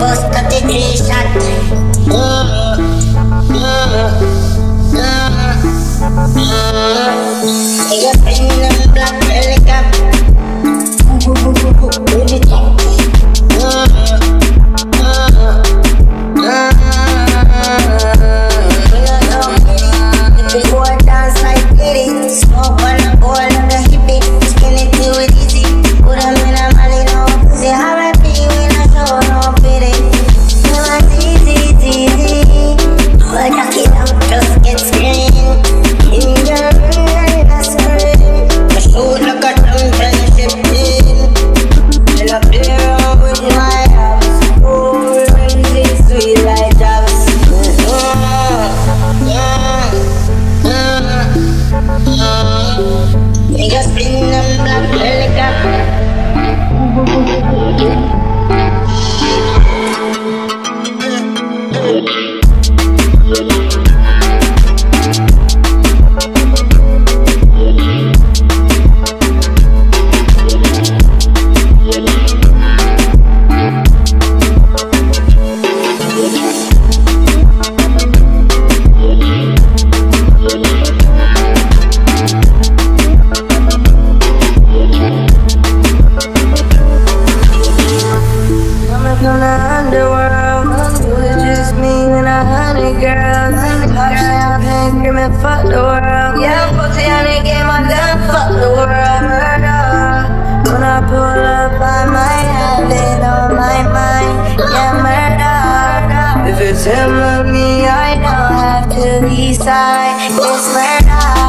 bust up the nation. Mm -hmm. Mm -hmm. Mm -hmm. Niggas spinning on black helicopter. you and fuck the world. Yeah, I'm pussy on the game, I'm done, fuck the world. When I pull up, I might have it on my mind. Yeah, murder. If it's him or me, I don't have to decide. It's murder.